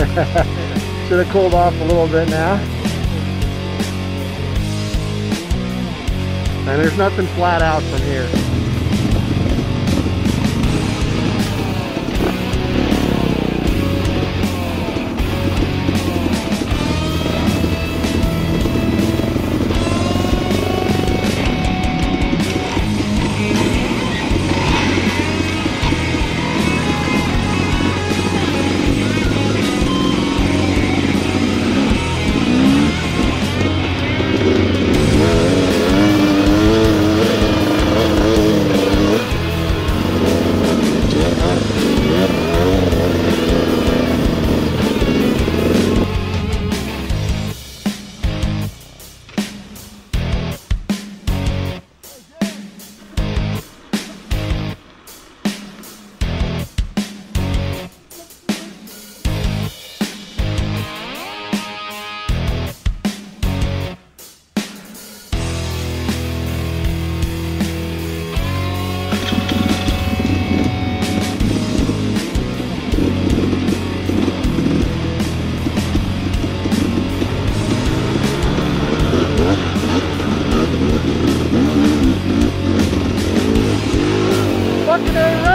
Should have cooled off a little bit now. And there's nothing flat out from here. Thunder